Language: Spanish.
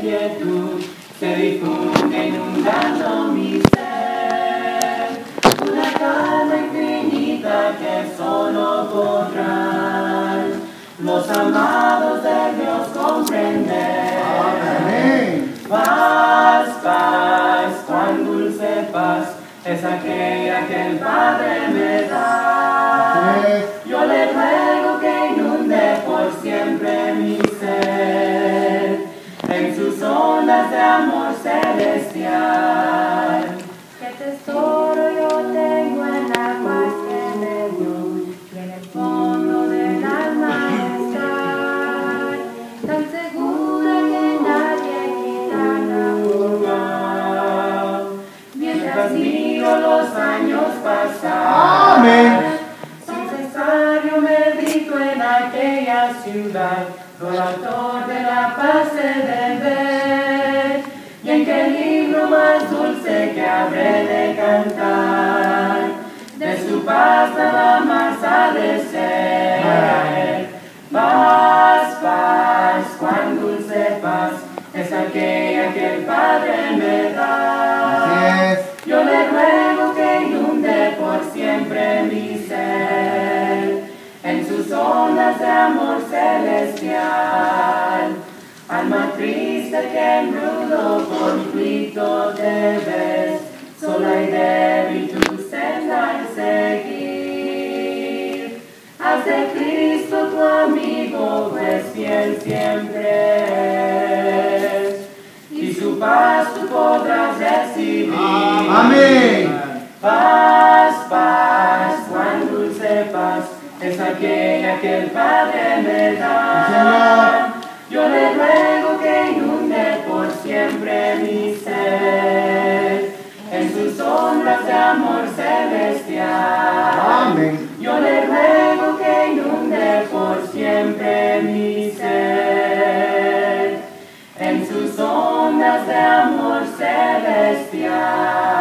quietud se difunde inundando mi ser. Una calma infinita que solo podrán los amados de Dios comprender. Amén. Paz, paz, cuán dulce paz es aquella que el Padre me da. Celestial. ¿Qué tesoro yo tengo en la paz que me dio y en el fondo del alma está tan segura que nadie quitará podrá Mientras miro los años pasar, Amén. sin cesar yo medito en aquella ciudad, lo autor de la paz habré de cantar, de su paz nada más ha de ser. Paz, paz, cuán dulce paz, es aquella que el Padre me da. Yo le ruego que inunde por siempre mi ser en sus ondas de amor celestial. Alma triste que en rudo conflicto te fiel siempre es, y su paz tú podrás recibir. Amén. Paz, paz, cuán dulce paz es aquella que el Padre me da. Yo le ruego que inunde por siempre mi ser en sus ondas de amor celestial. Amén. Yo le ruego celestial.